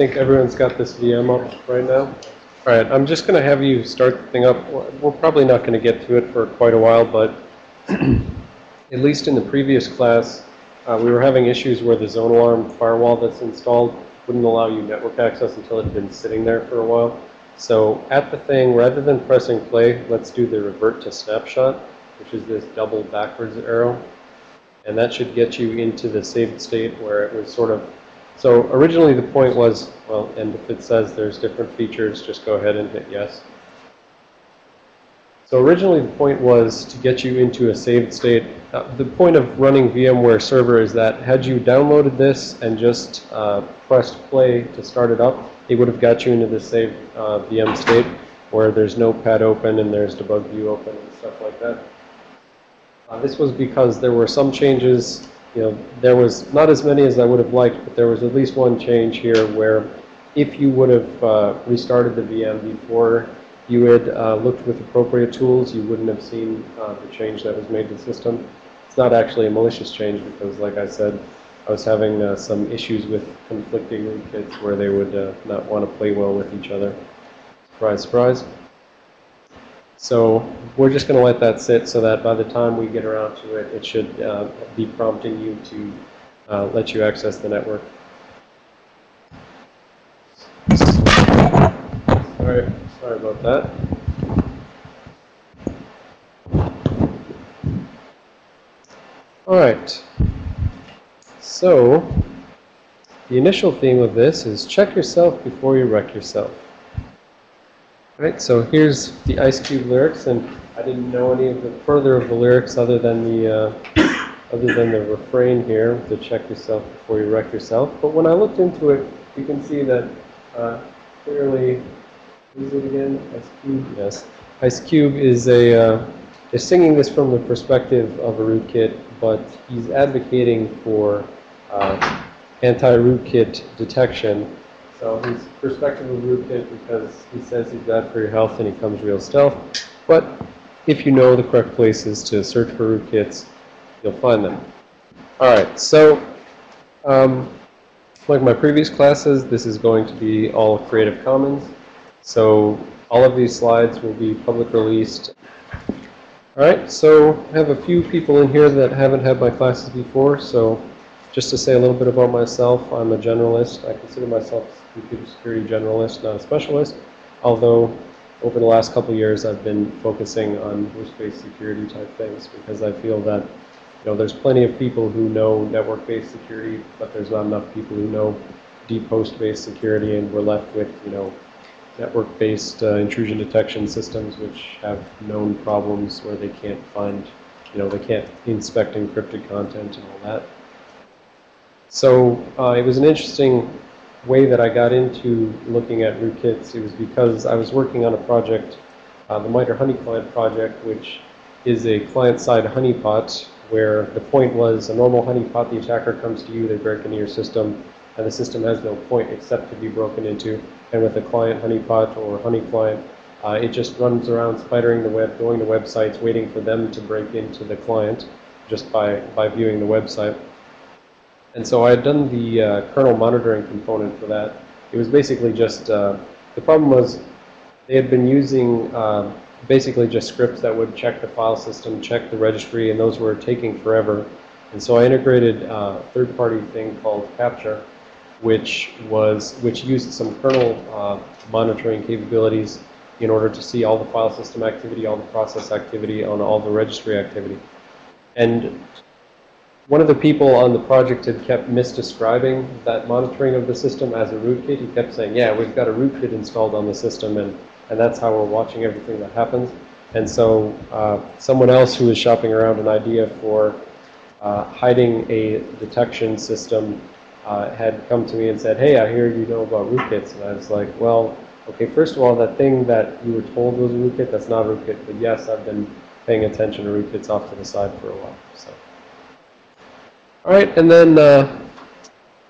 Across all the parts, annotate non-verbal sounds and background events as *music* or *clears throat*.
think everyone's got this VM up right now? All right, I'm just going to have you start the thing up. We're probably not going to get to it for quite a while, but *clears throat* at least in the previous class, uh, we were having issues where the ZoneAlarm firewall that's installed wouldn't allow you network access until it had been sitting there for a while. So at the thing, rather than pressing play, let's do the revert to snapshot, which is this double backwards arrow. And that should get you into the saved state where it was sort of so originally the point was, well, and if it says there's different features, just go ahead and hit yes. So originally the point was to get you into a saved state. Uh, the point of running VMware Server is that had you downloaded this and just uh, pressed play to start it up, it would have got you into the saved uh, VM state where there's notepad open and there's debug view open and stuff like that. Uh, this was because there were some changes you know, there was not as many as I would have liked, but there was at least one change here where if you would have uh, restarted the VM before you had uh, looked with appropriate tools, you wouldn't have seen uh, the change that was made to the system. It's not actually a malicious change because, like I said, I was having uh, some issues with conflicting rootkits where they would uh, not want to play well with each other. Surprise, surprise. So we're just going to let that sit so that by the time we get around to it, it should uh, be prompting you to uh, let you access the network. Sorry, sorry about that. All right. So the initial theme of this is check yourself before you wreck yourself. Right, so here's the Ice Cube lyrics, and I didn't know any of the further of the lyrics other than the uh, other than the refrain here to check yourself before you wreck yourself. But when I looked into it, you can see that uh, clearly, is it again? Ice Cube, yes. Ice Cube is a uh, is singing this from the perspective of a rootkit, but he's advocating for uh, anti-rootkit detection so he's perspective of rootkit because he says he's bad for your health and he comes real stealth. But if you know the correct places to search for rootkits, you'll find them. All right, so um, like my previous classes, this is going to be all Creative Commons. So all of these slides will be public released. All right, so I have a few people in here that haven't had my classes before, so just to say a little bit about myself, I'm a generalist. I consider myself a computer security generalist, not a specialist, although over the last couple years I've been focusing on host-based security type things because I feel that you know there's plenty of people who know network-based security, but there's not enough people who know deep host-based security, and we're left with you know network-based uh, intrusion detection systems which have known problems where they can't find, you know, they can't inspect encrypted content and all that. So uh, it was an interesting way that I got into looking at rootkits, it was because I was working on a project, uh, the MITRE Honey Client project, which is a client-side honeypot where the point was a normal honeypot, the attacker comes to you, they break into your system, and the system has no point except to be broken into. And with a client honeypot or honey client, uh, it just runs around spidering the web, going to websites, waiting for them to break into the client just by, by viewing the website. And so I had done the uh, kernel monitoring component for that. It was basically just, uh, the problem was they had been using uh, basically just scripts that would check the file system, check the registry, and those were taking forever. And so I integrated a third-party thing called Capture, which was which used some kernel uh, monitoring capabilities in order to see all the file system activity, all the process activity, on all the registry activity. And one of the people on the project had kept misdescribing that monitoring of the system as a rootkit. He kept saying, yeah, we've got a rootkit installed on the system, and, and that's how we're watching everything that happens. And so uh, someone else who was shopping around an idea for uh, hiding a detection system uh, had come to me and said, hey, I hear you know about rootkits. And I was like, well, okay, first of all, that thing that you were told was a rootkit, that's not a rootkit. But yes, I've been paying attention to rootkits off to the side for a while. So. All right, and then uh,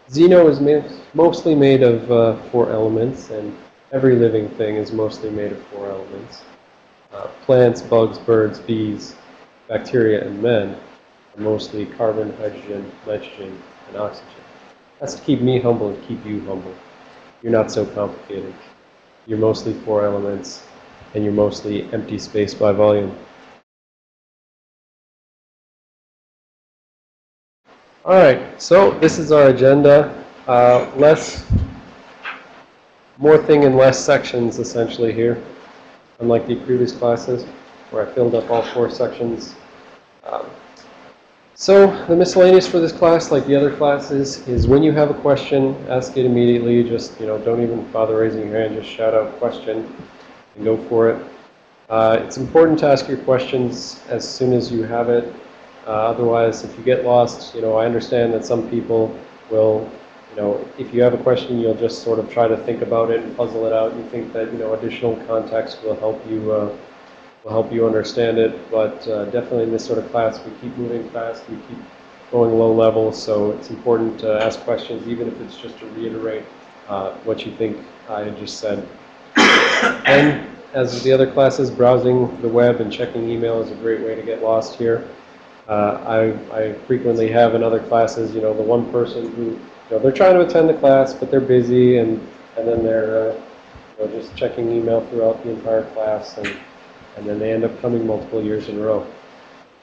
Xeno is made, mostly made of uh, four elements, and every living thing is mostly made of four elements. Uh, plants, bugs, birds, bees, bacteria, and men are mostly carbon, hydrogen, nitrogen, and oxygen. That's to keep me humble and keep you humble. you're not so complicated. You're mostly four elements, and you're mostly empty space by volume. All right, so this is our agenda. Uh, less, more thing in less sections essentially here, unlike the previous classes where I filled up all four sections. Um, so the miscellaneous for this class, like the other classes, is when you have a question, ask it immediately. Just, you know, don't even bother raising your hand. Just shout out question and go for it. Uh, it's important to ask your questions as soon as you have it. Uh, otherwise, if you get lost, you know, I understand that some people will, you know, if you have a question, you'll just sort of try to think about it and puzzle it out. You think that, you know, additional context will help you uh, will help you understand it. But uh, definitely in this sort of class, we keep moving fast, we keep going low level, so it's important to ask questions, even if it's just to reiterate uh, what you think I just said. and as with the other classes, browsing the web and checking email is a great way to get lost here. Uh, I, I frequently have in other classes, you know, the one person who, you know, they're trying to attend the class, but they're busy, and, and then they're, uh, you know, just checking email throughout the entire class, and and then they end up coming multiple years in a row.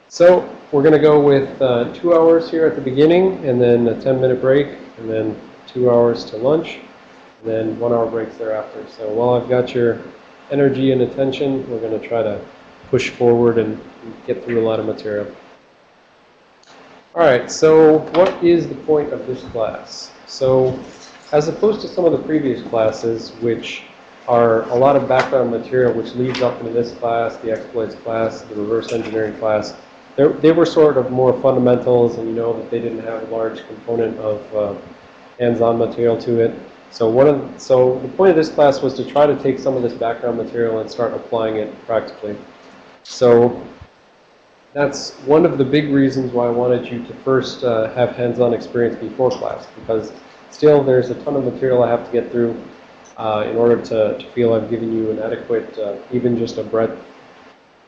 So we're going to go with uh, two hours here at the beginning, and then a 10-minute break, and then two hours to lunch, and then one-hour breaks thereafter. So while I've got your energy and attention, we're going to try to push forward and get through a lot of material. All right, so what is the point of this class? So as opposed to some of the previous classes, which are a lot of background material which leads up into this class, the exploits class, the reverse engineering class. They're, were sort of more fundamentals, and you know that they didn't have a large component of uh, hands-on material to it. So one of so the point of this class was to try to take some of this background material and start applying it practically. So that's one of the big reasons why I wanted you to first uh, have hands-on experience before class, because still there's a ton of material I have to get through uh, in order to, to feel I've given you an adequate, uh, even just a breadth,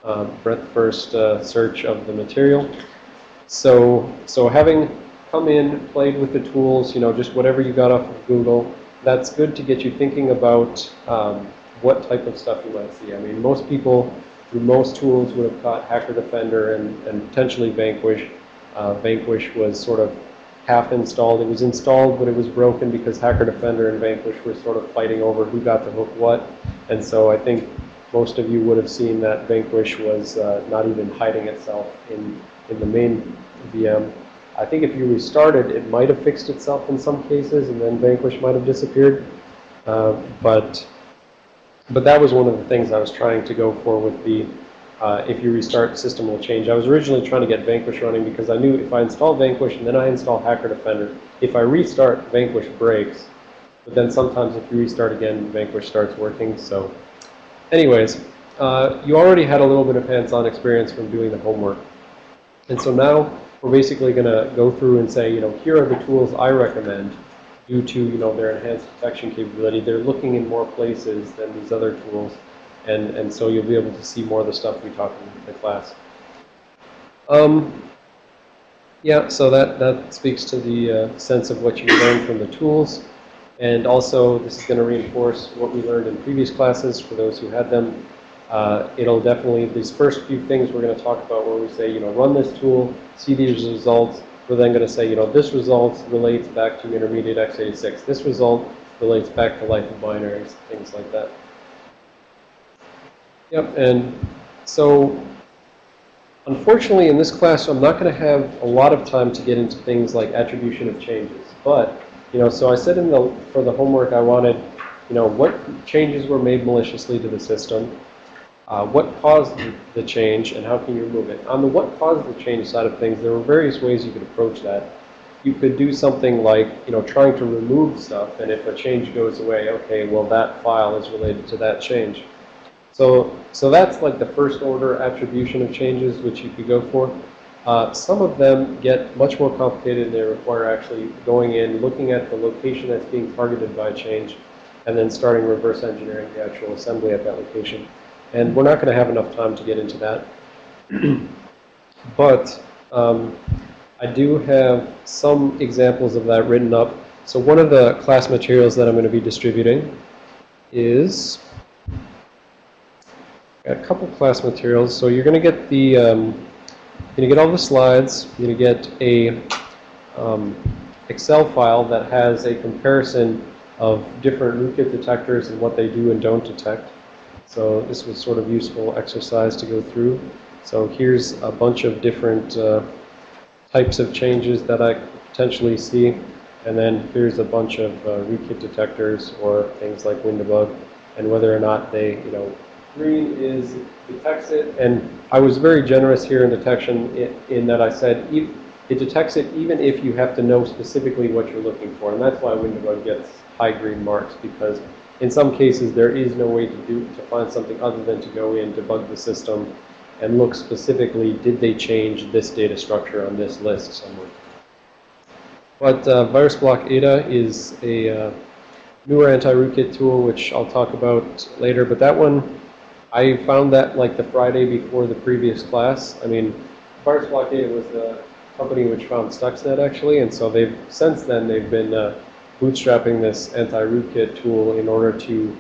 uh, breadth first uh, search of the material. So, so having come in, played with the tools, you know, just whatever you got off of Google, that's good to get you thinking about um, what type of stuff you might see. I mean, most people most tools would have caught Hacker Defender and, and potentially Vanquish. Uh, Vanquish was sort of half installed. It was installed, but it was broken because Hacker Defender and Vanquish were sort of fighting over who got to hook what. And so I think most of you would have seen that Vanquish was uh, not even hiding itself in, in the main VM. I think if you restarted, it might have fixed itself in some cases, and then Vanquish might have disappeared. Uh, but, but that was one of the things I was trying to go for with the uh, if you restart, system will change. I was originally trying to get Vanquish running because I knew if I install Vanquish and then I install Hacker Defender, if I restart, Vanquish breaks. But then sometimes if you restart again, Vanquish starts working. So anyways, uh, you already had a little bit of hands-on experience from doing the homework. And so now we're basically going to go through and say, you know, here are the tools I recommend due to, you know, their enhanced detection capability. They're looking in more places than these other tools and, and so you'll be able to see more of the stuff we talk in the class. Um, yeah, so that, that speaks to the uh, sense of what you learned from the tools. And also, this is going to reinforce what we learned in previous classes for those who had them. Uh, it'll definitely, these first few things we're going to talk about where we say, you know, run this tool, see these results. We're then going to say, you know, this result relates back to intermediate x86. This result relates back to life of binaries, things like that. Yep, and so unfortunately in this class I'm not going to have a lot of time to get into things like attribution of changes. But, you know, so I said in the, for the homework I wanted, you know, what changes were made maliciously to the system, uh, what caused the change, and how can you remove it. On the what caused the change side of things, there were various ways you could approach that. You could do something like, you know, trying to remove stuff, and if a change goes away, okay, well that file is related to that change. So, so that's like the first order attribution of changes which you could go for. Uh, some of them get much more complicated and they require actually going in, looking at the location that's being targeted by a change, and then starting reverse engineering the actual assembly at that location. And we're not going to have enough time to get into that. but um, I do have some examples of that written up. So one of the class materials that I'm going to be distributing is a couple class materials. So you're going to get the um, you're going to get all the slides. You're going to get a um, Excel file that has a comparison of different rootkit detectors and what they do and don't detect. So this was sort of useful exercise to go through. So here's a bunch of different uh, types of changes that I potentially see. And then here's a bunch of uh, rootkit detectors or things like WinDbg and whether or not they, you know, green is detects it. And I was very generous here in detection in, that I said it detects it even if you have to know specifically what you're looking for. And that's why WinDbg gets high green marks because in some cases there is no way to do to find something other than to go in, debug the system, and look specifically, did they change this data structure on this list somewhere. But uh, VirusBlok Ada is a uh, newer anti-rootkit tool, which I'll talk about later. But that one, I found that like the Friday before the previous class. I mean, VirusBlok Ada was the company which found Stuxnet actually, and so they've since then they've been uh, bootstrapping this anti-rootkit tool in order to,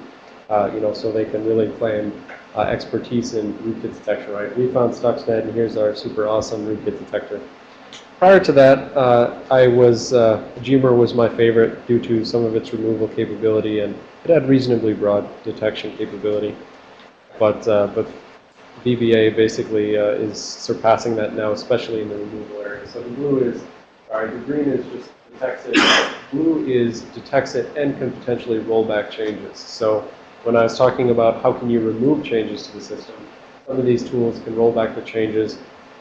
uh, you know, so they can really claim uh, expertise in rootkit detection, right? We found Stuxnet, and here's our super awesome rootkit detector. Prior to that, uh, I was, uh, Gmer was my favorite due to some of its removal capability, and it had reasonably broad detection capability. But, uh, but VBA basically uh, is surpassing that now, especially in the removal area. So the blue is, sorry, the green is just detects it. Blue is detects it and can potentially roll back changes. So when I was talking about how can you remove changes to the system, some of these tools can roll back the changes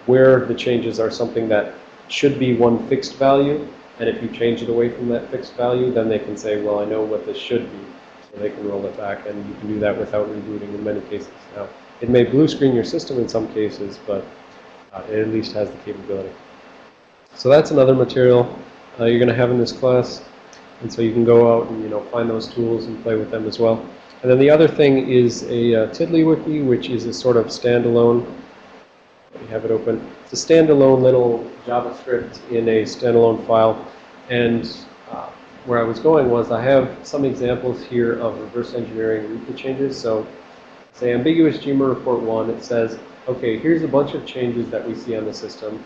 where the changes are something that should be one fixed value, and if you change it away from that fixed value, then they can say, well, I know what this should be, so they can roll it back, and you can do that without rebooting in many cases. Now, it may blue screen your system in some cases, but uh, it at least has the capability. So that's another material uh, you're going to have in this class, and so you can go out and you know find those tools and play with them as well. And then the other thing is a uh, TiddlyWiki, which is a sort of standalone let me have it open. It's a standalone little JavaScript in a standalone file. And uh, where I was going was I have some examples here of reverse engineering rootkit changes. So say ambiguous Gmer report 1, it says, okay, here's a bunch of changes that we see on the system.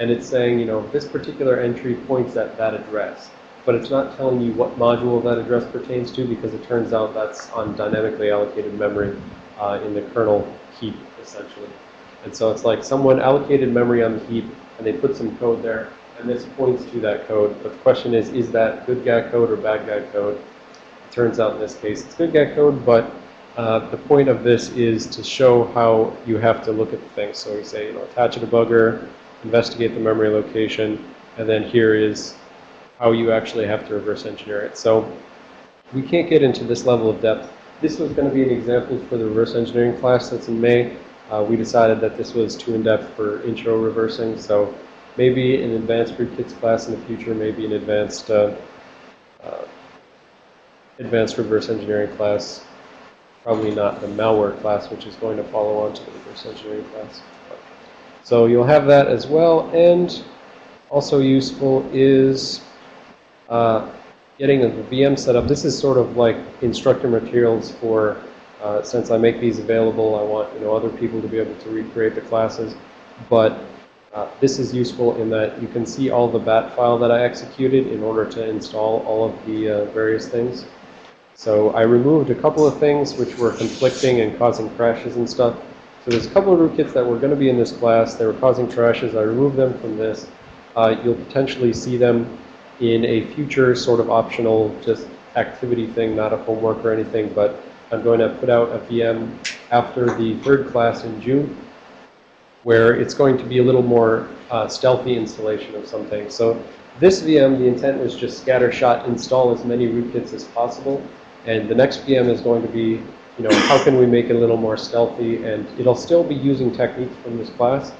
And it's saying, you know, this particular entry points at that address. But it's not telling you what module that address pertains to because it turns out that's on dynamically allocated memory uh, in the kernel heap, essentially. And so it's like someone allocated memory on the heap and they put some code there and this points to that code. But the question is, is that good guy code or bad guy code? It turns out in this case it's good guy code, but uh, the point of this is to show how you have to look at the things. So we say, you know, attach a debugger, investigate the memory location, and then here is how you actually have to reverse engineer it. So we can't get into this level of depth. This was going to be an example for the reverse engineering class that's in May. Uh, we decided that this was too in-depth for intro reversing, so maybe an advanced group rootkits class in the future, maybe an advanced uh, uh, advanced reverse engineering class. Probably not the malware class, which is going to follow on to the reverse engineering class. So you'll have that as well, and also useful is uh, getting a VM set up. This is sort of like instructor materials for uh, since I make these available, I want you know other people to be able to recreate the classes. But uh, this is useful in that you can see all the bat file that I executed in order to install all of the uh, various things. So I removed a couple of things which were conflicting and causing crashes and stuff. So there's a couple of rootkits that were going to be in this class. They were causing crashes. I removed them from this. Uh, you'll potentially see them in a future sort of optional just activity thing, not a homework or anything, but I'm going to put out a VM after the third class in June, where it's going to be a little more uh, stealthy installation of something. So this VM, the intent was just scattershot install as many rootkits as possible. And the next VM is going to be, you know, how can we make it a little more stealthy? And it'll still be using techniques from this class,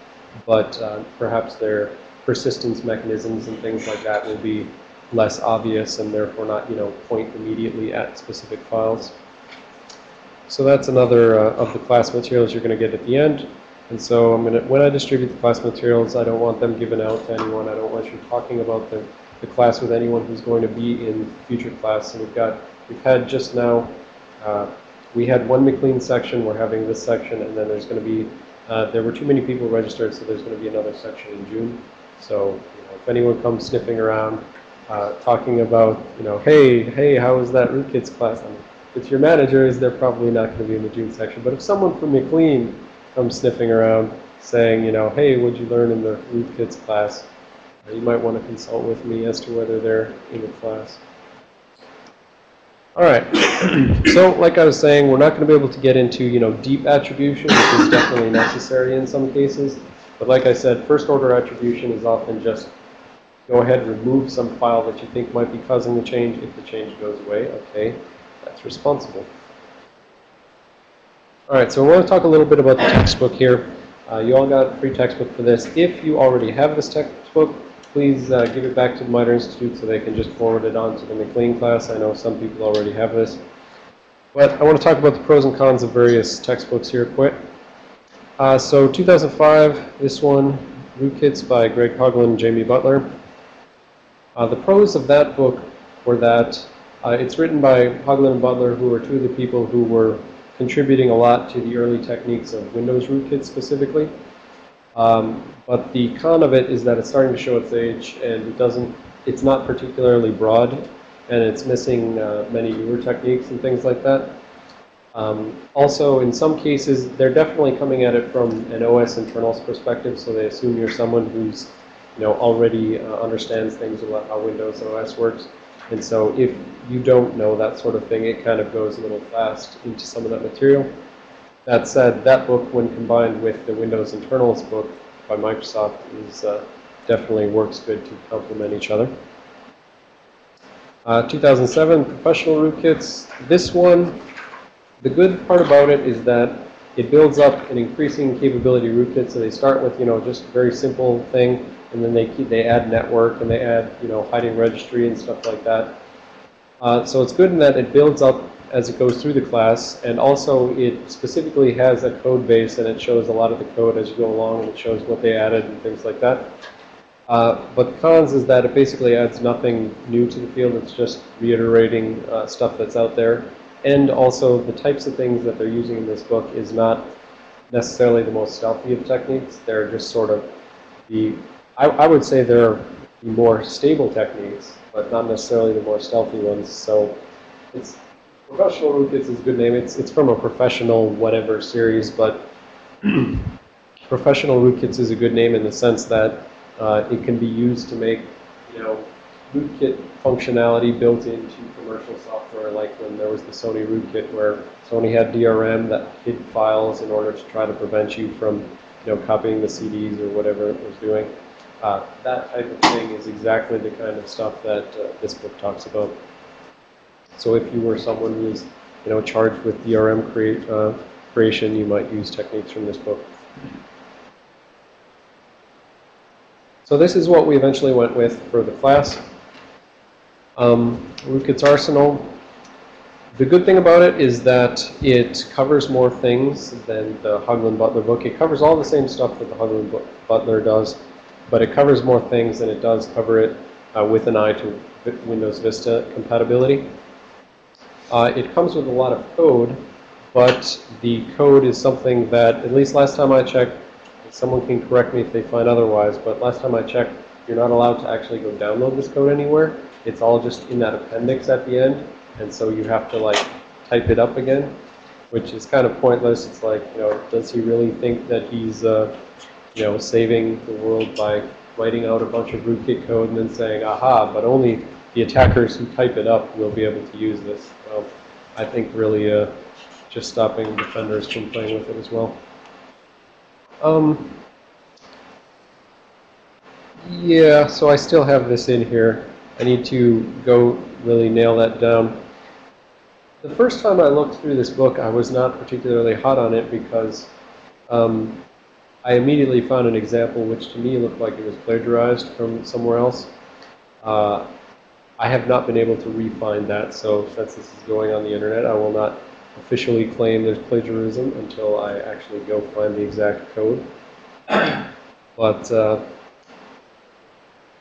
but uh, perhaps their persistence mechanisms and things like that will be less obvious and therefore not, you know, point immediately at specific files. So that's another uh, of the class materials you're going to get at the end. And so I'm to, when I distribute the class materials, I don't want them given out to anyone. I don't want you talking about them the class with anyone who's going to be in future class. So we've got, we've had just now, uh, we had one McLean section, we're having this section, and then there's going to be, uh, there were too many people registered, so there's going to be another section in June. So you know, if anyone comes sniffing around, uh, talking about, you know, hey, hey, how was that rootkits class? I mean, your managers, they're probably not going to be in the June section. But if someone from McLean comes sniffing around saying, you know, hey, what'd you learn in the rootkits class? You might want to consult with me as to whether they're in the class. All right. *clears throat* so, like I was saying, we're not going to be able to get into, you know, deep attribution, which is definitely necessary in some cases. But like I said, first order attribution is often just go ahead, remove some file that you think might be causing the change. If the change goes away, okay, that's responsible. All right, so I want to talk a little bit about the textbook here. Uh, you all got a free textbook for this. If you already have this textbook, please uh, give it back to the MITRE Institute so they can just forward it on to the McLean class. I know some people already have this. But I want to talk about the pros and cons of various textbooks here quick. Uh, so 2005, this one, Rootkits by Greg Hoglund and Jamie Butler. Uh, the pros of that book were that uh, it's written by Hoglund and Butler, who were two of the people who were contributing a lot to the early techniques of Windows rootkits specifically. Um, but the con of it is that it's starting to show its age, and it doesn't. It's not particularly broad, and it's missing uh, many newer techniques and things like that. Um, also, in some cases, they're definitely coming at it from an OS internals perspective, so they assume you're someone who's you know, already uh, understands things about how Windows OS works. And so if you don't know that sort of thing, it kind of goes a little fast into some of that material. That said, that book, when combined with the Windows internals book by Microsoft, is uh, definitely works good to complement each other. Uh, 2007, Professional Rootkits. This one, the good part about it is that it builds up an increasing capability rootkit. So they start with, you know, just a very simple thing and then they keep, they add network and they add you know hiding registry and stuff like that. Uh, so it's good in that it builds up as it goes through the class, and also it specifically has a code base and it shows a lot of the code as you go along, and it shows what they added and things like that. Uh, but cons is that it basically adds nothing new to the field. It's just reiterating uh, stuff that's out there. And also the types of things that they're using in this book is not necessarily the most stealthy of techniques. They're just sort of the I, I would say they're the more stable techniques, but not necessarily the more stealthy ones. So it's professional rootkits is a good name. It's it's from a professional whatever series, but *clears throat* professional rootkits is a good name in the sense that uh, it can be used to make you know rootkit functionality built into commercial software, like when there was the Sony rootkit where Sony had DRM that hid files in order to try to prevent you from you know copying the CDs or whatever it was doing. Uh, that type of thing is exactly the kind of stuff that uh, this book talks about. So if you were someone who's, you know, charged with DRM create, uh, creation, you might use techniques from this book. So this is what we eventually went with for the class. Um, Rootkits Arsenal. The good thing about it is that it covers more things than the Hoglund Butler book. It covers all the same stuff that the Hoglund Butler does but it covers more things than it does cover it uh, with an eye to Windows Vista compatibility. Uh, it comes with a lot of code, but the code is something that, at least last time I checked, someone can correct me if they find otherwise, but last time I checked, you're not allowed to actually go download this code anywhere. It's all just in that appendix at the end, and so you have to like type it up again, which is kind of pointless. It's like, you know, does he really think that he's uh, you know, saving the world by writing out a bunch of rootkit code and then saying, aha, but only the attackers who type it up will be able to use this. Well, I think really uh, just stopping defenders from playing with it as well. Um, yeah, so I still have this in here. I need to go really nail that down. The first time I looked through this book, I was not particularly hot on it because um, I immediately found an example which to me looked like it was plagiarized from somewhere else. Uh, I have not been able to refine that, so since this is going on the internet, I will not officially claim there's plagiarism until I actually go find the exact code. *coughs* But uh,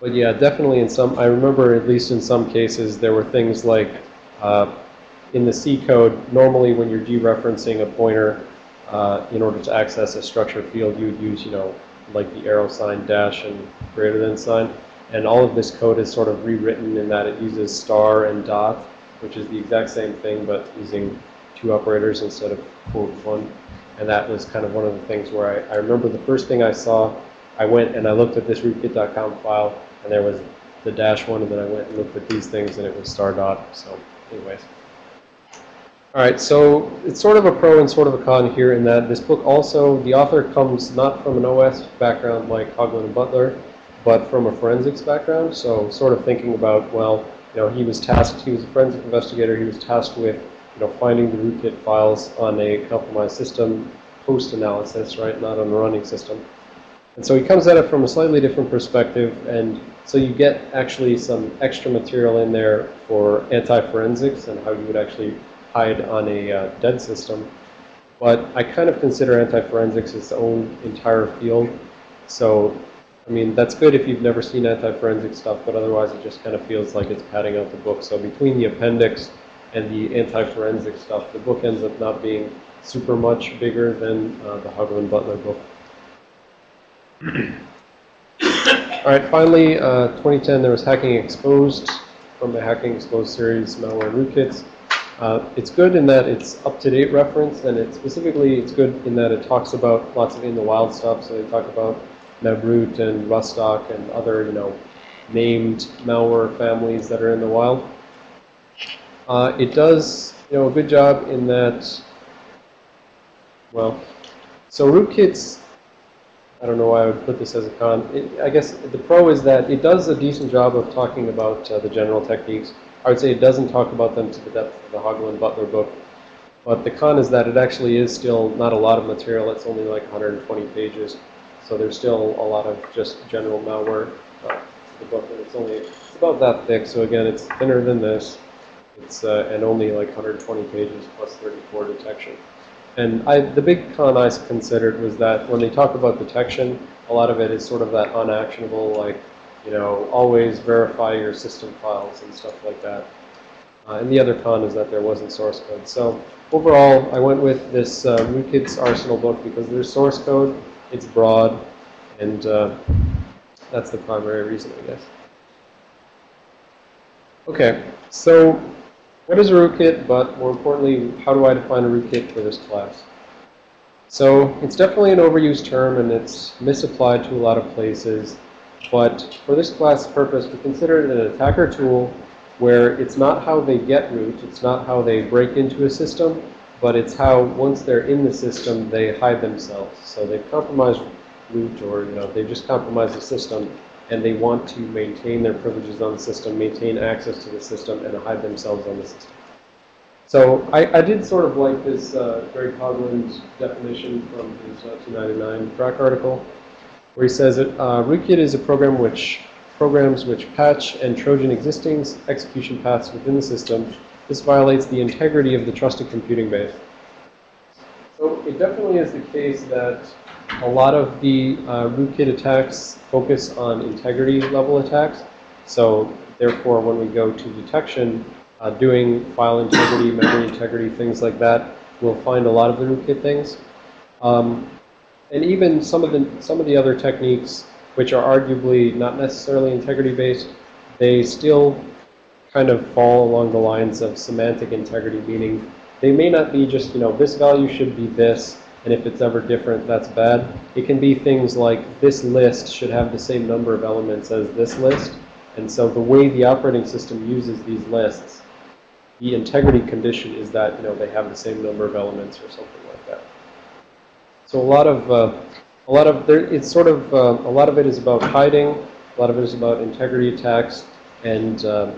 But yeah, definitely in some, I remember at least in some cases, there were things like, uh, in the C code, normally when you're dereferencing a pointer, uh, in order to access a structure field, you would use, you know, like the arrow sign, dash, and greater than sign. And all of this code is sort of rewritten in that it uses star and dot, which is the exact same thing, but using two operators instead of quote one. And that was kind of one of the things where I, I remember the first thing I saw, I went and I looked at this rootkit.com file, and there was the dash one, and then I went and looked at these things, and it was star dot. So anyways. All right, so it's sort of a pro and sort of a con here in that this book also, the author comes not from an OS background like Hoglund and Butler, but from a forensics background. So sort of thinking about, well, you know, he was tasked, he was a forensic investigator, he was tasked with, you know, finding the rootkit files on a compromised system post-analysis, right, not on a running system. And so he comes at it from a slightly different perspective, and so you get actually some extra material in there for anti-forensics and how you would actually hide on a uh, dead system. But I kind of consider anti-forensics its own entire field. So, I mean, that's good if you've never seen anti-forensic stuff, but otherwise it just kind of feels like it's padding out the book. So between the appendix and the anti-forensic stuff, the book ends up not being super much bigger than uh, the Hoglund Butler book. *coughs* All right, finally, uh, 2010, there was Hacking Exposed from the Hacking Exposed series, Malware Rootkits. Uh, it's good in that it's up-to-date reference, and it specifically it's good in that it talks about lots of in the wild stuff. So they talk about Mebroot and Rustock and other, you know, named malware families that are in the wild. Uh, it does, you know, a good job in that, well, so rootkits I don't know why I would put this as a con. It, I guess the pro is that it does a decent job of talking about uh, the general techniques. I would say it doesn't talk about them to the depth of the Hoglund Butler book. But the con is that it actually is still not a lot of material. It's only like 120 pages. So there's still a lot of just general malware uh, the book. And it's only about that thick. So again, it's thinner than this. It's uh, and only like 120 pages plus 34 detection. And I, the big con I considered was that when they talk about detection, a lot of it is sort of that unactionable, like, you know, always verify your system files and stuff like that. Uh, and the other con is that there wasn't source code. So overall, I went with this uh, Rootkits Arsenal book because there's source code, it's broad, and uh, that's the primary reason, I guess. Okay, so what is a rootkit, but more importantly, how do I define a rootkit for this class? So it's definitely an overused term and it's misapplied to a lot of places. But for this class purpose, we consider it an attacker tool where it's not how they get root, it's not how they break into a system, but it's how once they're in the system, they hide themselves. So they've compromised root or, you know, they've just compromised the system and they want to maintain their privileges on the system, maintain access to the system, and hide themselves on the system. So I, I did sort of like this uh, Greg Hoglund definition from his uh, 299 Phrack article, where he says that uh, rootkit is a program which programs which patch and Trojan existing execution paths within the system. This violates the integrity of the trusted computing base. So it definitely is the case that a lot of the uh, rootkit attacks focus on integrity level attacks. So therefore, when we go to detection, uh, doing file integrity, memory integrity, things like that, we'll find a lot of the rootkit things. Um, and even some of the some of the other techniques, which are arguably not necessarily integrity based, they still kind of fall along the lines of semantic integrity, meaning they may not be just you know this value should be this, and if it's ever different, that's bad. It can be things like this list should have the same number of elements as this list. And so the way the operating system uses these lists, the integrity condition is that you know they have the same number of elements or something like that. So a lot of uh, a lot of there, it's sort of uh, a lot of it is about hiding, a lot of it is about integrity attacks, and uh,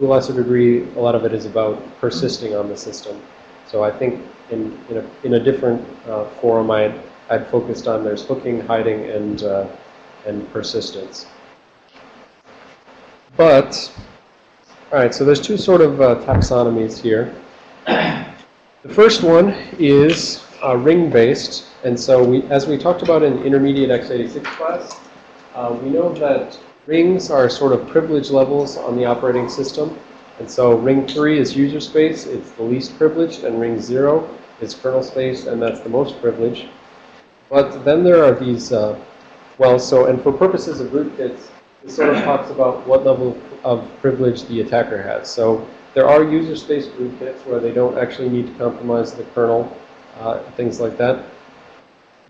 to a lesser degree, a lot of it is about persisting on the system. So I think in, in, a, in a different uh, forum, I'd, I'd focused on there's hooking, hiding, and, uh, and persistence. But, all right, so there's two sort of uh, taxonomies here. The first one is uh, ring-based, and so we, as we talked about in intermediate x86 class, uh, we know that Rings are sort of privilege levels on the operating system. And so ring 3 is user space, it's the least privileged, and ring 0 is kernel space, and that's the most privileged. But then there are these, uh, well, so, and for purposes of rootkits, this sort of *coughs* talks about what level of privilege the attacker has. So there are user space rootkits where they don't actually need to compromise the kernel, uh, things like that.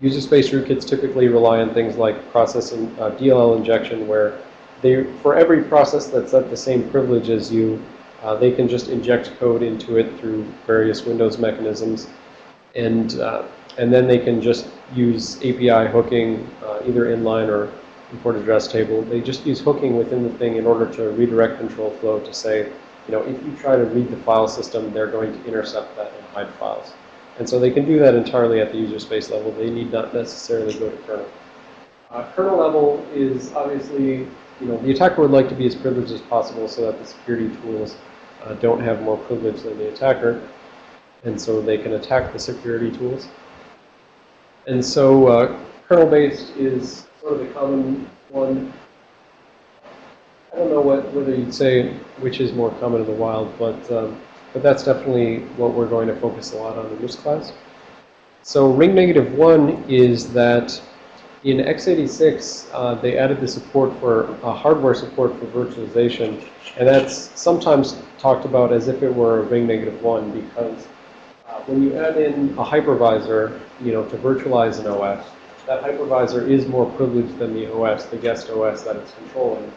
User space rootkits typically rely on things like process and uh, DLL injection where they, for every process that's at the same privilege as you, uh, they can just inject code into it through various Windows mechanisms. And, uh, and then they can just use API hooking, uh, either inline or import address table. They just use hooking within the thing in order to redirect control flow to say, you know, if you try to read the file system, they're going to intercept that and hide files. And so they can do that entirely at the user space level. They need not necessarily go to kernel. Uh, kernel level is obviously, you know, the attacker would like to be as privileged as possible so that the security tools uh, don't have more privilege than the attacker. And so they can attack the security tools. And so uh, kernel-based is sort of the common one. I don't know what, whether you'd say which is more common in the wild, but, um, but that's definitely what we're going to focus a lot on in this class. So ring negative 1 is that in x86, uh, they added the support for uh, hardware support for virtualization, and that's sometimes talked about as if it were a ring negative 1 because uh, when you add in a hypervisor, you know, to virtualize an OS, that hypervisor is more privileged than the OS, the guest OS that it's controlling.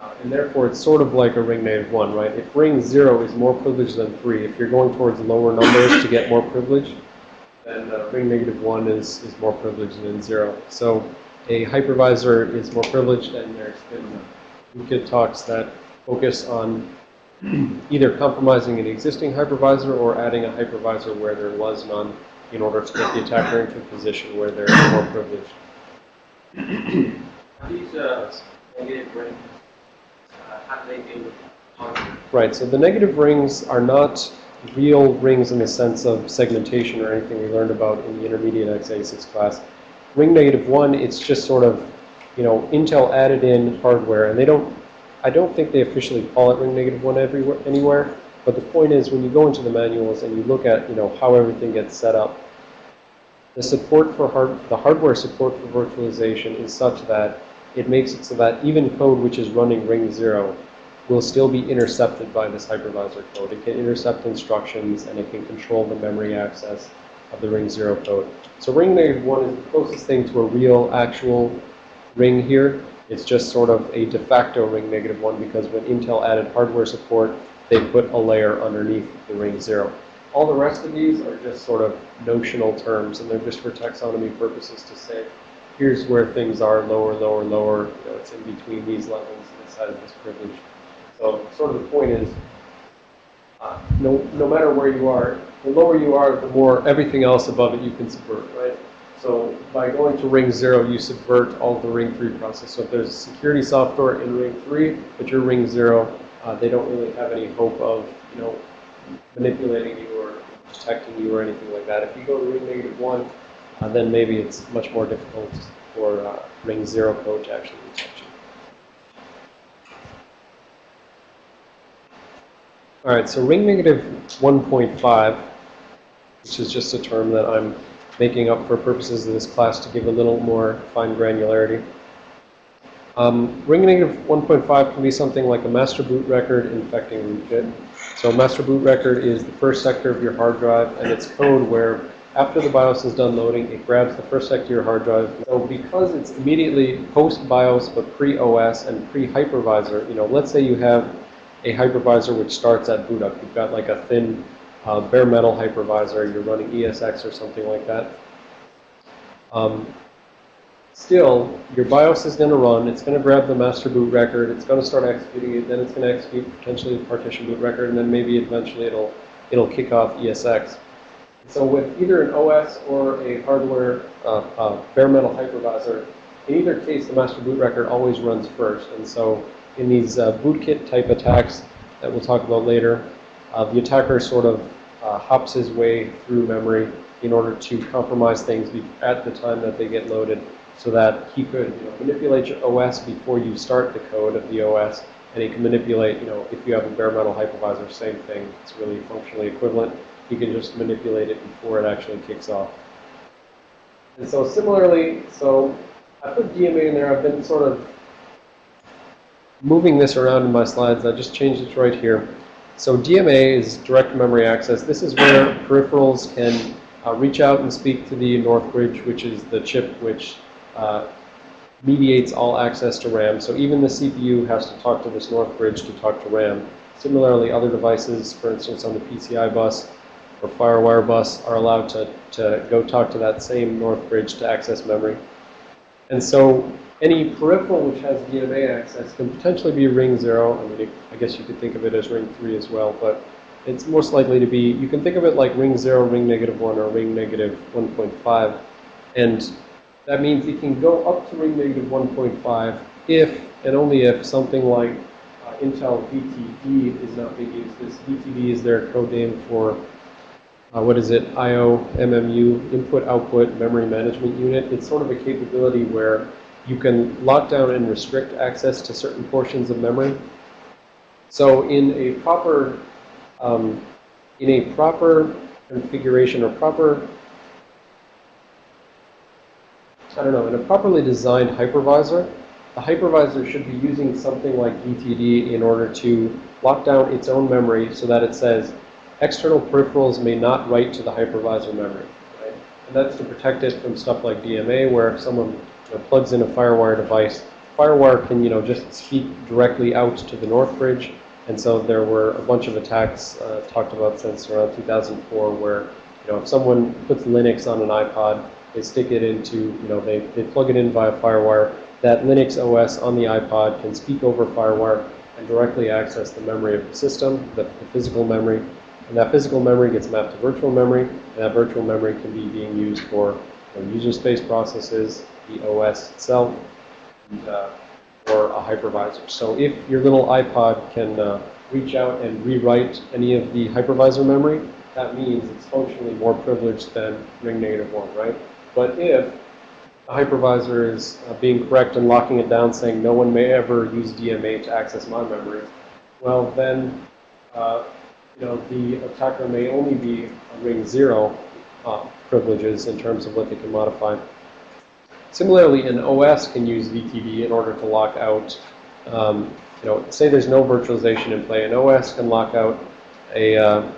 Uh, and therefore, it's sort of like a ring negative 1, right? If ring 0 is more privileged than 3, if you're going towards lower numbers to get more privilege, then uh, ring negative 1 is, is more privileged than 0. So a hypervisor is more privileged, and there's been rootkit talks that focus on *clears throat* either compromising an existing hypervisor or adding a hypervisor where there was none in order to get the attacker into a position where they're more privileged. These uh, negative how do they? Right, so the negative rings are not real rings in the sense of segmentation or anything we learned about in the intermediate x86 class. Ring negative 1, it's just sort of, you know, Intel added in hardware, and they don't, I don't think they officially call it ring negative 1 everywhere, anywhere, but the point is when you go into the manuals and you look at, you know, how everything gets set up, the support for hard, the hardware support for virtualization is such that it makes it so that even code which is running ring 0 will still be intercepted by this hypervisor code. It can intercept instructions and it can control the memory access of the ring 0 code. So ring negative 1 is the closest thing to a real actual ring here. It's just sort of a de facto ring negative 1 because when Intel added hardware support, they put a layer underneath the ring 0. All the rest of these are just sort of notional terms, and they're just for taxonomy purposes to say, here's where things are lower, lower, lower. You know, it's in between these levels inside of this privilege. So sort of the point is, uh, no, no matter where you are, the lower you are, the more everything else above it you can subvert, right? So by going to ring 0, you subvert all the ring 3 process. So if there's security software in ring 3, but you're ring 0, uh, they don't really have any hope of, you know, manipulating you or detecting you or anything like that. If you go to ring negative 1, uh, then maybe it's much more difficult for uh, ring 0 code to actually detect you. All right, so ring negative 1.5, which is just a term that I'm making up for purposes of this class to give a little more fine granularity. Um, ring negative 1.5 can be something like a master boot record infecting rootkit. So master boot record is the first sector of your hard drive, and it's code where after the BIOS is done loading, it grabs the first sector of your hard drive. So because it's immediately post-BIOS but pre-OS and pre-hypervisor, you know, let's say you have a hypervisor which starts at boot up. You've got like a thin uh, bare metal hypervisor, you're running ESX or something like that. Um, still, your BIOS is going to run, it's going to grab the master boot record, it's going to start executing it, then it's going to execute potentially the partition boot record, and then maybe eventually it'll, it'll kick off ESX. So with either an OS or a hardware uh, uh, bare metal hypervisor, in either case, the master boot record always runs first. And so in these uh, bootkit type attacks that we'll talk about later, uh, the attacker sort of uh, hops his way through memory in order to compromise things at the time that they get loaded so that he could you know, manipulate your OS before you start the code of the OS, and he can manipulate, you know, if you have a bare metal hypervisor, same thing. It's really functionally equivalent. He can just manipulate it before it actually kicks off. And so similarly, so I put DMA in there. I've been sort of moving this around in my slides. I just changed it right here. So DMA is direct memory access. This is where peripherals can uh, reach out and speak to the Northbridge, which is the chip which uh, mediates all access to RAM. So even the CPU has to talk to this Northbridge to talk to RAM. Similarly, other devices, for instance, on the PCI bus or FireWire bus, are allowed to, to go talk to that same Northbridge to access memory. And so any peripheral which has DMA access can potentially be ring 0. I mean, I guess you could think of it as ring 3 as well, but it's most likely to be, you can think of it like ring 0, ring negative 1, or ring negative 1.5. And that means it can go up to ring negative 1.5 if and only if something like uh, Intel VTD is not being used. This VTD is their code name for, uh, what is it, IO, MMU, Input Output Memory Management Unit. It's sort of a capability where you can lock down and restrict access to certain portions of memory. So in a proper um, in a proper configuration or proper I don't know, in a properly designed hypervisor, the hypervisor should be using something like VTD in order to lock down its own memory so that it says external peripherals may not write to the hypervisor memory. Right? And that's to protect it from stuff like DMA where if someone you know, plugs in a FireWire device, FireWire can you know just speak directly out to the Northbridge and so there were a bunch of attacks uh, talked about since around 2004 where, you know, if someone puts Linux on an iPod, they stick it into, you know, they, they plug it in via FireWire. That Linux OS on the iPod can speak over FireWire and directly access the memory of the system, the, the physical memory. And that physical memory gets mapped to virtual memory, and that virtual memory can be being used for you know, user space processes, the OS itself, and, uh, or a hypervisor. So if your little iPod can uh, reach out and rewrite any of the hypervisor memory, that means it's functionally more privileged than ring negative 1, right? But if the hypervisor is uh, being correct and locking it down, saying no one may ever use DMA to access my memory, well then, uh, you know, the attacker may only be a ring 0 uh, privileges in terms of what they can modify. Similarly, an OS can use VTD in order to lock out, um, you know, say there's no virtualization in play. An OS can lock out a uh,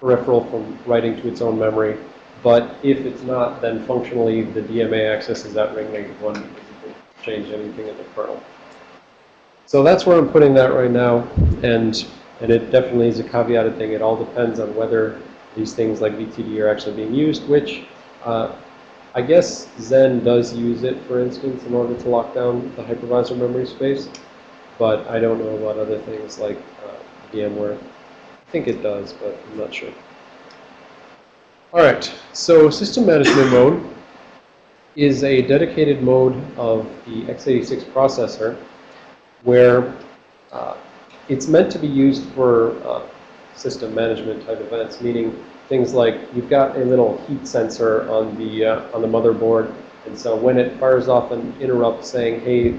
peripheral from writing to its own memory. But if it's not, then functionally the DMA accesses that at ring negative 1 because it can change anything in the kernel. So that's where I'm putting that right now. And, and it definitely is a caveated thing. It all depends on whether these things like VTD are actually being used, which uh, I guess Xen does use it, for instance, in order to lock down the hypervisor memory space, but I don't know about other things like uh, VMware. I think it does, but I'm not sure. All right, so system management mode is a dedicated mode of the x86 processor where uh, it's meant to be used for uh, system management type events, meaning things like you've got a little heat sensor on the uh, on the motherboard, and so when it fires off an interrupt saying, "Hey, the,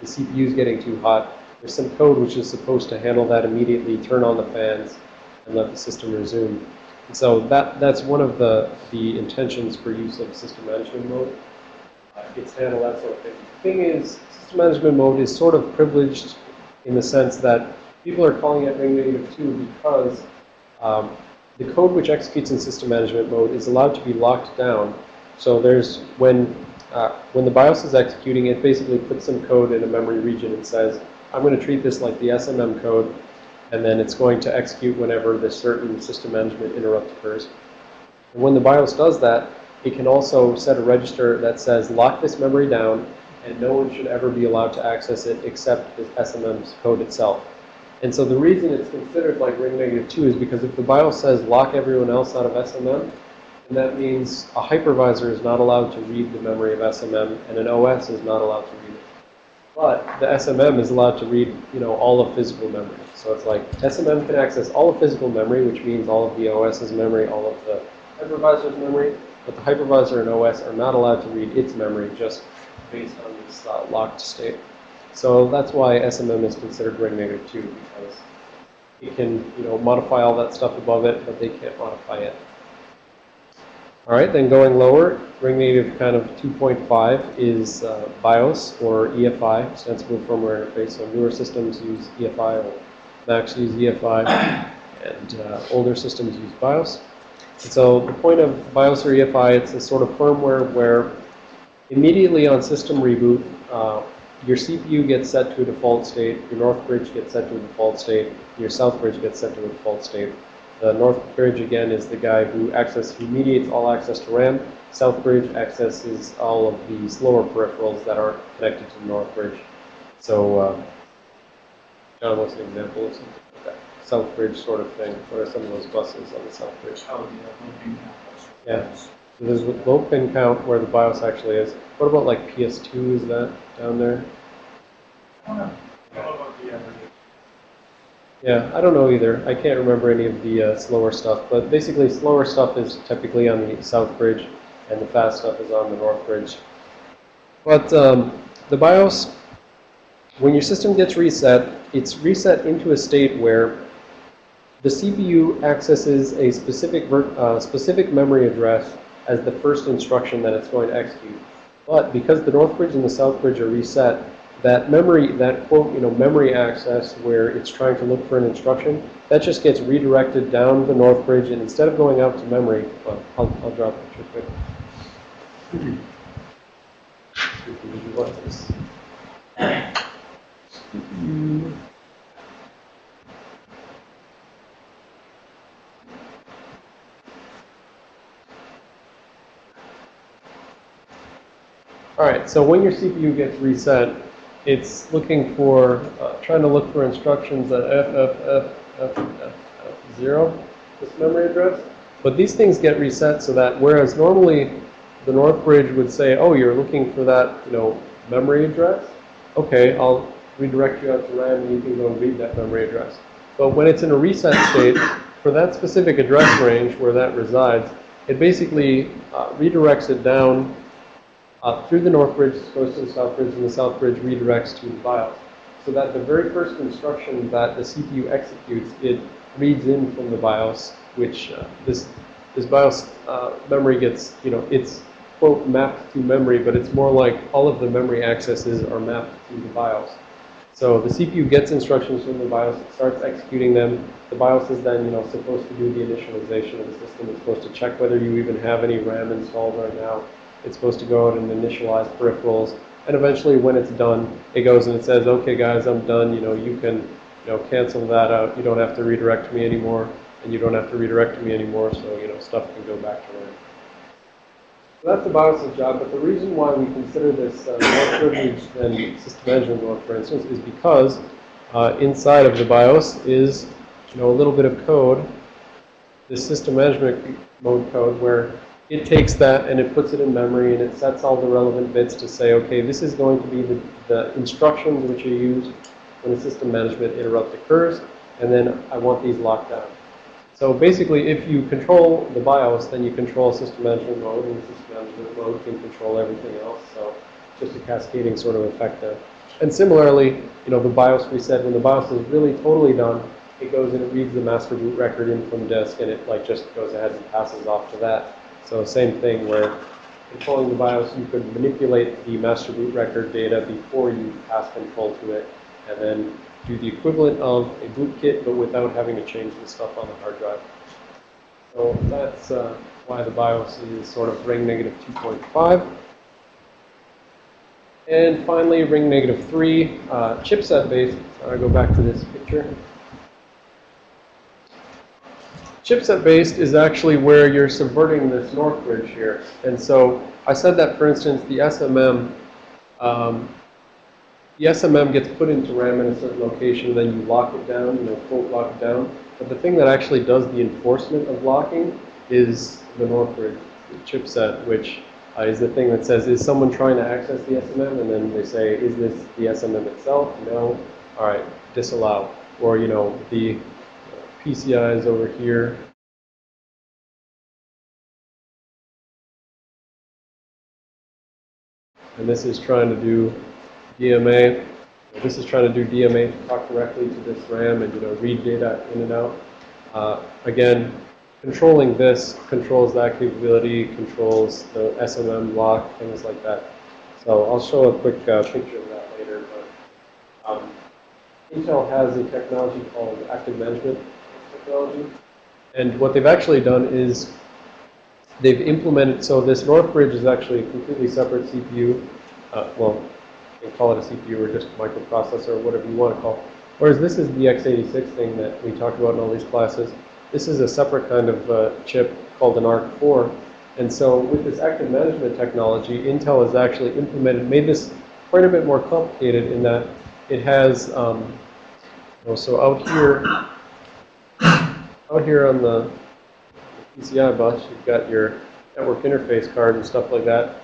the CPU is getting too hot," there's some code which is supposed to handle that immediately, turn on the fans, and let the system resume. And so that that's one of the the intentions for use of system management mode. Uh, it's handle that sort of thing. The thing is, system management mode is sort of privileged in the sense that people are calling it ring negative 2 because um, the code which executes in system management mode is allowed to be locked down. So there's, when, uh, when the BIOS is executing, it basically puts some code in a memory region and says, I'm going to treat this like the SMM code, and then it's going to execute whenever this certain system management interrupt occurs. And when the BIOS does that, it can also set a register that says, lock this memory down, and no one should ever be allowed to access it except the SMM's code itself. And so the reason it's considered like ring negative 2 is because if the BIOS says lock everyone else out of SMM, then that means a hypervisor is not allowed to read the memory of SMM, and an OS is not allowed to read it. But the SMM is allowed to read, you know, all of physical memory. So it's like SMM can access all of physical memory, which means all of the OS's memory, all of the hypervisor's memory, but the hypervisor and OS are not allowed to read its memory just based on this uh, locked state. So that's why SMM is considered ring negative 2, because it can, you know, modify all that stuff above it, but they can't modify it. All right, then going lower, ring native kind of 2.5 is uh, BIOS or EFI, extensible firmware interface. So newer systems use EFI, or Macs use EFI, and uh, older systems use BIOS. And so the point of BIOS or EFI, it's a sort of firmware where immediately on system reboot, uh, your CPU gets set to a default state, your North Bridge gets set to a default state, your South Bridge gets set to a default state. The North Bridge, again, is the guy who access, who mediates all access to RAM. South Bridge accesses all of the slower peripherals that aren't connected to the North Bridge. So, uh, John, what's an example of something like that? South Bridge sort of thing. What are some of those buses on the South Bridge? Oh, yeah. Yeah. So there's a low pin count where the BIOS actually is. What about like PS2? Is that down there? Yeah, I don't know either. I can't remember any of the uh, slower stuff, but basically slower stuff is typically on the South Bridge, and the fast stuff is on the North Bridge. But um, the BIOS, when your system gets reset, it's reset into a state where the CPU accesses a specific uh, specific memory address as the first instruction that it's going to execute. But because the North Bridge and the South Bridge are reset, that memory, that quote, you know, memory access where it's trying to look for an instruction, that just gets redirected down the North Bridge, and instead of going out to memory, well, I'll, I'll drop it real quick. All right, so when your CPU gets reset, it's looking for, uh, trying to look for instructions at FFFFF0, this memory address. But these things get reset so that whereas normally the North Bridge would say, oh, you're looking for that, you know, memory address? Okay, I'll redirect you out to RAM and you can go and read that memory address. But when it's in a reset state, for that specific address range where that resides, it basically uh, redirects it down uh, through the North Bridge, goes to the South Bridge, and the South Bridge redirects to the BIOS. So that the very first instruction that the CPU executes, it reads in from the BIOS, which uh, this this BIOS uh, memory gets, you know, it's quote mapped to memory, but it's more like all of the memory accesses are mapped to the BIOS. So the CPU gets instructions from the BIOS, it starts executing them. The BIOS is then, you know, supposed to do the initialization of the system. It's supposed to check whether you even have any RAM installed right now. It's supposed to go out and initialize peripherals. And eventually when it's done, it goes and it says, okay guys, I'm done. You know, you can, you know, cancel that out. You don't have to redirect me anymore. And you don't have to redirect me anymore. So, you know, stuff can go back to RAM. So that's the BIOS's job. But the reason why we consider this uh, more privileged than system management mode, for instance, is because uh, inside of the BIOS is, you know, a little bit of code, the system management mode code, where it takes that and it puts it in memory and it sets all the relevant bits to say, okay, this is going to be the, the instructions which are used when a system management interrupt occurs, and then I want these locked down. So basically, if you control the BIOS, then you control system management mode, and system management mode can control everything else. So just a cascading sort of effect there. And similarly, you know, the BIOS reset, when the BIOS is really totally done, it goes and it reads the master boot record in from disk, and it like just goes ahead and passes off to that. So same thing where controlling the BIOS, you could manipulate the master boot record data before you pass control to it, and then do the equivalent of a bootkit, but without having to change the stuff on the hard drive. So that's uh, why the BIOS is sort of ring negative 2.5. And finally, ring negative 3, uh, chipset based. So I go back to this picture. Chipset based is actually where you're subverting this North Bridge here. And so I said that, for instance, the SMM, um, the SMM gets put into RAM in a certain location, then you lock it down, you know, quote lock it down. But the thing that actually does the enforcement of locking is the North Bridge chipset, which uh, is the thing that says, is someone trying to access the SMM? And then they say, is this the SMM itself? No. All right, disallow. Or, you know, the PCI is over here. and this is trying to do DMA. This is trying to do DMA talk directly to this RAM and, you know, read data in and out. Uh, again, controlling this controls that capability, controls the SMM lock, things like that. So I'll show a quick uh, picture of that later. But um, Intel has a technology called active management technology. And what they've actually done is they've implemented, so this Northbridge is actually a completely separate CPU. Uh, well, you can call it a CPU or just microprocessor or whatever you want to call it. Whereas this is the x86 thing that we talked about in all these classes. This is a separate kind of uh, chip called an ARC4. And so with this active management technology, Intel has actually implemented, made this quite a bit more complicated in that it has, um, you know, so out here, out here on the PCI bus, you've got your network interface card and stuff like that.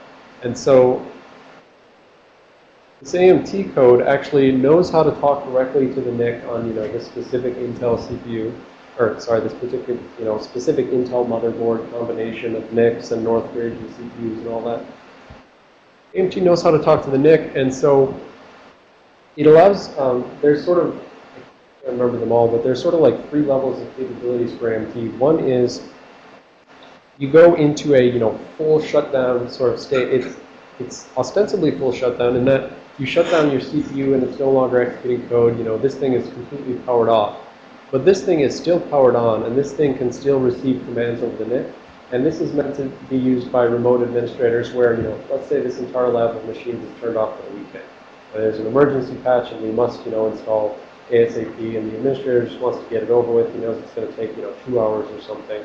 And so this AMT code actually knows how to talk directly to the NIC on, you know, this specific Intel CPU, or sorry, this particular, you know, specific Intel motherboard combination of NICs and Northbridge and CPUs and all that. AMT knows how to talk to the NIC, and so it allows, um, there's sort of, I remember them all, but there's sort of like three levels of capabilities for AMT. One is you go into a, you know, full shutdown sort of state. It's, it's ostensibly full shutdown in that you shut down your CPU and it's no longer executing code. You know, this thing is completely powered off. But this thing is still powered on, and this thing can still receive commands over the NIC. And this is meant to be used by remote administrators where, you know, let's say this entire lab of machines is turned off for the weekend. There's an emergency patch and we must, you know, install ASAP and the administrator just wants to get it over with. He knows it's going to take, you know, two hours or something.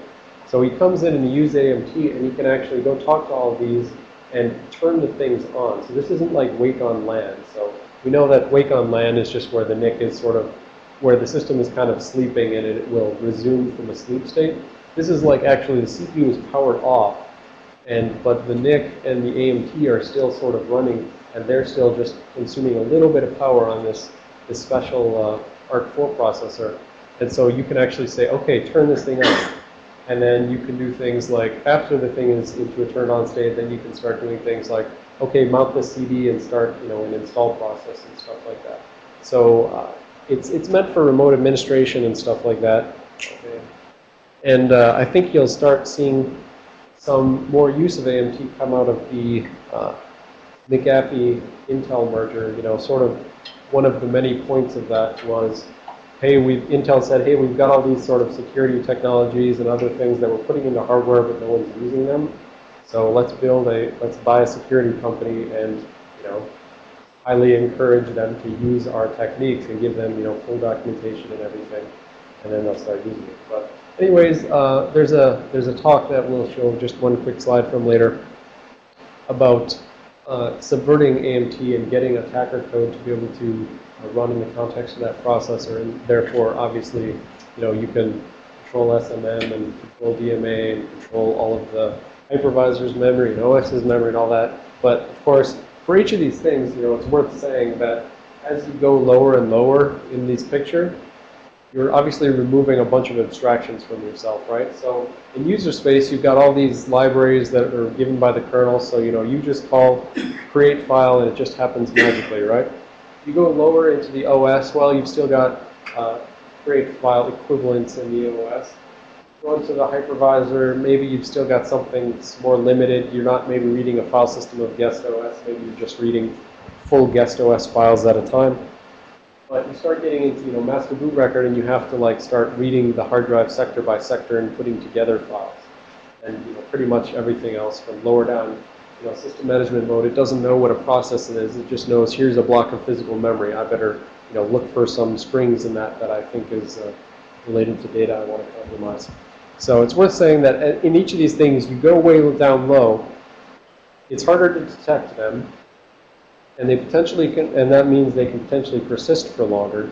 So he comes in and he uses AMT and he can actually go talk to all of these and turn the things on. So this isn't like wake on LAN. So we know that wake on LAN is just where the NIC is sort of, where the system is kind of sleeping and it will resume from a sleep state. This is like actually the CPU is powered off, and but the NIC and the AMT are still sort of running, and they're still just consuming a little bit of power on this, this special uh, ARC4 processor. And so you can actually say, okay, turn this thing on. And then you can do things like, after the thing is into a turned on state, then you can start doing things like, okay, mount the CD and start, you know, an install process and stuff like that. So uh, it's, it's meant for remote administration and stuff like that. Okay. And uh, I think you'll start seeing some more use of AMT come out of the uh, McAfee Intel merger. You know, sort of one of the many points of that was hey, we Intel said, hey, we've got all these sort of security technologies and other things that we're putting into hardware, but no one's using them. So let's build a, let's buy a security company and, you know, highly encourage them to use our techniques and give them, you know, full documentation and everything, and then they'll start using it. But anyways, uh, there's a there's a talk that we'll show just one quick slide from later about uh, subverting AMT and getting attacker code to be able to uh, run in the context of that processor, and therefore, obviously, you know, you can control SMM and control DMA and control all of the hypervisor's memory and OS's memory and all that. But of course, for each of these things, you know, it's worth saying that as you go lower and lower in this picture, you're obviously removing a bunch of abstractions from yourself, right? So in user space, you've got all these libraries that are given by the kernel. So, you know, you just call create file and it just happens magically, right? You go lower into the OS, well, you've still got uh, create file equivalents in the OS. Go into the hypervisor, maybe you've still got something that's more limited. You're not maybe reading a file system of guest OS, maybe you're just reading full guest OS files at a time. But you start getting into, you know, master boot record and you have to like start reading the hard drive sector by sector and putting together files. And, you know, pretty much everything else from lower down, you know, system management mode, it doesn't know what a process is. It just knows here's a block of physical memory. I better, you know, look for some strings in that that I think is uh, related to data I want to compromise. So it's worth saying that uh, in each of these things, you go way down low, it's harder to detect them, and they potentially can, and that means they can potentially persist for longer.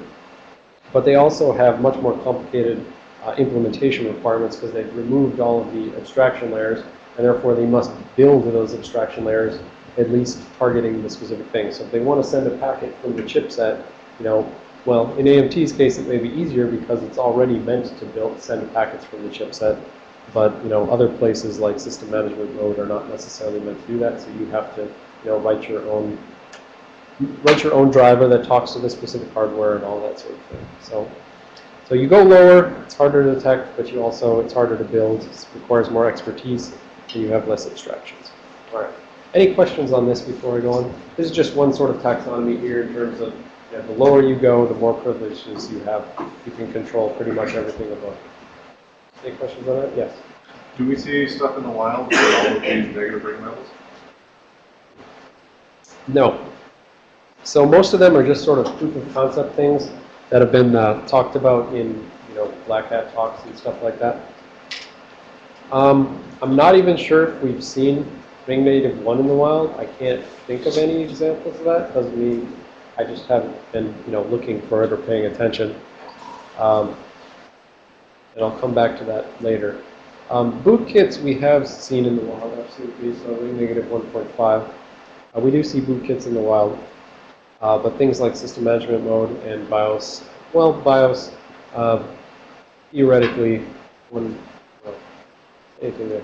But they also have much more complicated uh, implementation requirements because they've removed all of the abstraction layers, and therefore they must build those abstraction layers at least targeting the specific thing. So if they want to send a packet from the chipset, you know, well, in AMT's case, it may be easier because it's already meant to build send packets from the chipset. But you know, other places like system management mode are not necessarily meant to do that, so you have to you know, write your own, write your own driver that talks to the specific hardware and all that sort of thing. So, so you go lower, it's harder to detect, but you also, it's harder to build, it requires more expertise, and you have less abstractions. All right. Any questions on this before I go on? This is just one sort of taxonomy here in terms of, you know, the lower you go, the more privileges you have. You can control pretty much everything above. Any questions on that? Yes. Do we see stuff in the wild with all of these negative ring metals? No. So most of them are just sort of proof of concept things that have been uh, talked about in, you know, black hat talks and stuff like that. Um, I'm not even sure if we've seen ring native 1 in the wild. I can't think of any examples of that. Doesn't mean I just haven't been, you know, looking for it or paying attention. Um, and I'll come back to that later. Um, boot kits we have seen in the wild, absolutely. So ring negative 1.5. Uh, we do see boot kits in the wild, uh, but things like system management mode and BIOS, well, BIOS, uh, theoretically, one, well, anything there.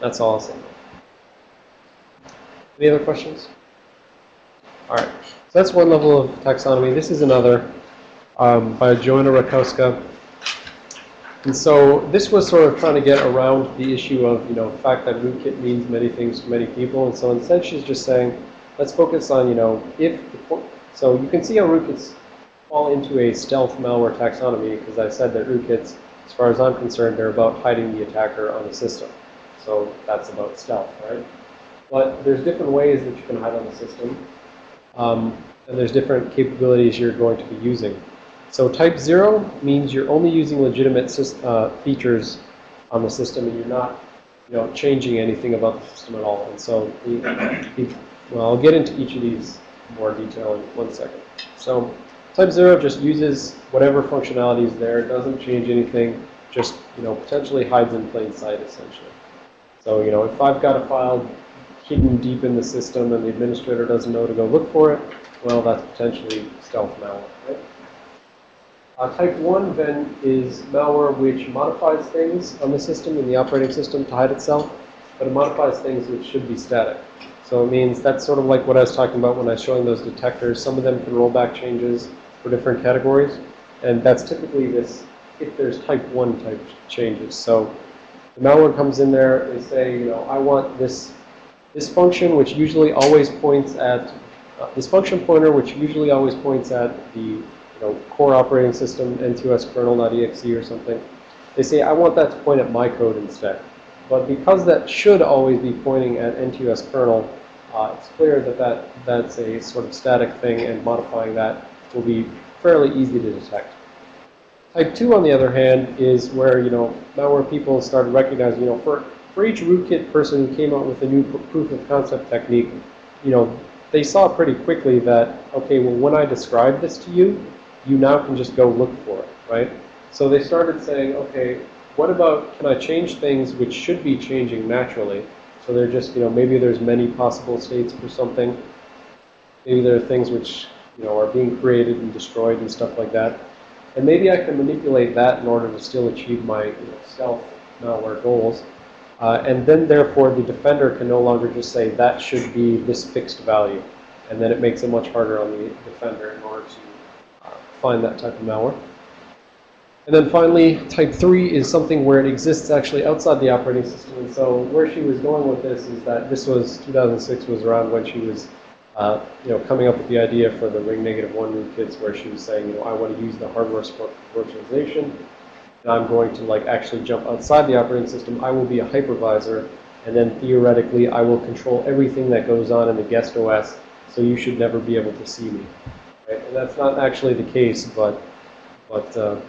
That's all I'll say. Any other questions? All right, so that's one level of taxonomy. This is another um, by Joanna Rutkowska. And so this was sort of trying to get around the issue of, you know, the fact that rootkit means many things to many people. And so instead she's just saying, let's focus on, you know, if, the, so you can see how rootkits fall into a stealth malware taxonomy because I said that rootkits, as far as I'm concerned, they're about hiding the attacker on the system. So that's about stealth, right? But there's different ways that you can hide on the system. Um, and there's different capabilities you're going to be using. So type 0 means you're only using legitimate uh, features on the system and you're not you know, changing anything about the system at all. And so, the, the, well, I'll get into each of these in more detail in one second. So type 0 just uses whatever functionality is there. It doesn't change anything. Just, you know, potentially hides in plain sight, essentially. So, you know, if I've got a file hidden deep in the system and the administrator doesn't know to go look for it, well, that's potentially stealth malware, right? Uh, type 1 then is malware which modifies things on the system, in the operating system, to hide itself, but it modifies things which should be static. So it means that's sort of like what I was talking about when I was showing those detectors. Some of them can roll back changes for different categories, and that's typically this, if there's type 1 type changes. So the malware comes in there, they say, you know, I want this, this function which usually always points at, uh, this function pointer which usually always points at the you know, core operating system, NTOS kernel.exe or something. They say, I want that to point at my code instead. But because that should always be pointing at NTOS kernel, uh, it's clear that, that that's a sort of static thing and modifying that will be fairly easy to detect. Type 2, on the other hand, is where, you know, malware people started recognizing, you know, for, for each rootkit person who came up with a new proof of concept technique, you know, they saw pretty quickly that, okay, well, when I describe this to you, you now can just go look for it, right? So they started saying, okay, what about, can I change things which should be changing naturally? So they're just, you know, maybe there's many possible states for something. Maybe there are things which, you know, are being created and destroyed and stuff like that. And maybe I can manipulate that in order to still achieve my you know, stealth malware goals. Uh, and then, therefore, the defender can no longer just say that should be this fixed value. And then it makes it much harder on the defender in order to find that type of malware. And then finally, type 3 is something where it exists actually outside the operating system. And so where she was going with this is that this was 2006 was around when she was uh, you know, coming up with the idea for the ring negative one new rootkits where she was saying, you know, I want to use the hardware support for virtualization. And I'm going to like actually jump outside the operating system. I will be a hypervisor. And then theoretically, I will control everything that goes on in the guest OS. So you should never be able to see me. Right? And that's not actually the case, but but uh,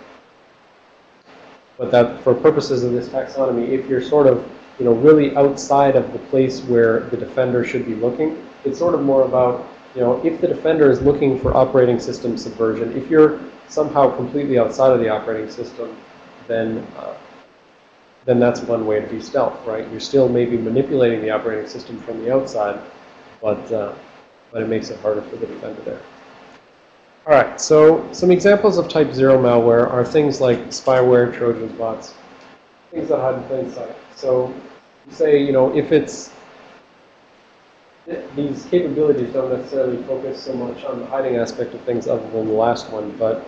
but that for purposes of this taxonomy, if you're sort of you know really outside of the place where the defender should be looking, it's sort of more about you know if the defender is looking for operating system subversion, if you're somehow completely outside of the operating system, then uh, then that's one way to be stealth, right? You're still maybe manipulating the operating system from the outside, but uh, but it makes it harder for the defender there. All right, so some examples of type 0 malware are things like spyware, Trojan bots, things that hide in plain sight. So you say, you know, if it's these capabilities don't necessarily focus so much on the hiding aspect of things other than the last one, but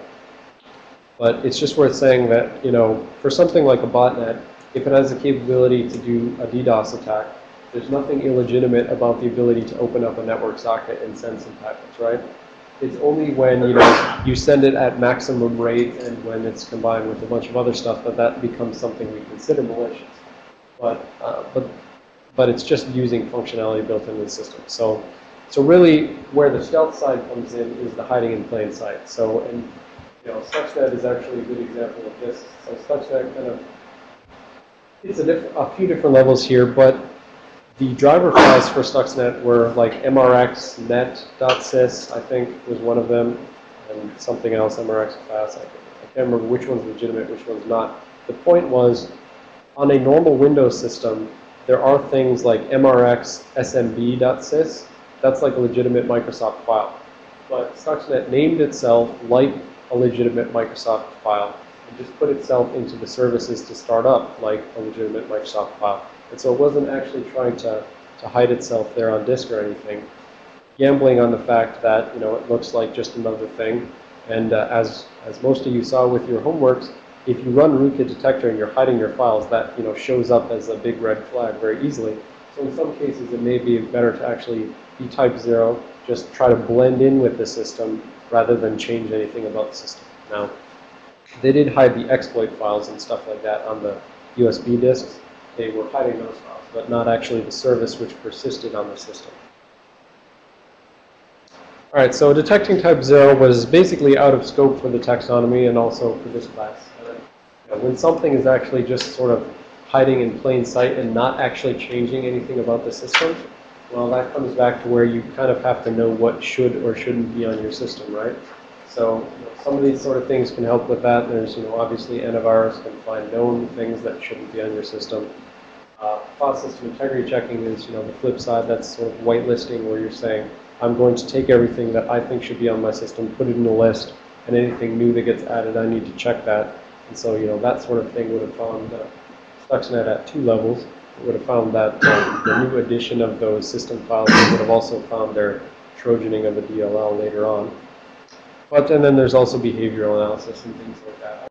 but it's just worth saying that, you know, for something like a botnet, if it has the capability to do a DDoS attack, there's nothing illegitimate about the ability to open up a network socket and send some packets, right? It's only when, you know, you send it at maximum rate and when it's combined with a bunch of other stuff that that becomes something we consider malicious. But, uh, but, but it's just using functionality built into the system. So, so really where the stealth side comes in is the hiding in plain sight. So, and, you know, Stuxnet is actually a good example of this. So Stuxnet kind of, it's a, diff- a few different levels here, but the driver files for Stuxnet were like MRX net.sys, I think was one of them, and something else, MRX class. I I can't remember which one's legitimate, which one's not. The point was, on a normal Windows system, there are things like MRX SMB.sys. That's like a legitimate Microsoft file. But Stuxnet named itself like a legitimate Microsoft file and just put itself into the services to start up like a legitimate Microsoft file. And so it wasn't actually trying to, to hide itself there on disk or anything, gambling on the fact that, you know, it looks like just another thing. And uh, as, as most of you saw with your homeworks, if you run rootkit detector and you're hiding your files, that, you know, shows up as a big red flag very easily. So in some cases, it may be better to actually be type 0, just try to blend in with the system rather than change anything about the system. Now, they did hide the exploit files and stuff like that on the USB disks. They were hiding those files, but not actually the service which persisted on the system. All right, so detecting type 0 was basically out of scope for the taxonomy and also for this class. When something is actually just sort of hiding in plain sight and not actually changing anything about the system, well, that comes back to where you kind of have to know what should or shouldn't be on your system, right? So you know, some of these sort of things can help with that. There's, you know, obviously antivirus can find known things that shouldn't be on your system. Uh, file system integrity checking is, you know, the flip side. That's sort of whitelisting where you're saying, I'm going to take everything that I think should be on my system, put it in a list, and anything new that gets added, I need to check that. And so, you know, that sort of thing would have found uh, Stuxnet at two levels. It would have found that uh, the new addition of those system files would have also found their trojaning of a DLL later on. But, and then there's also behavioral analysis and things like that.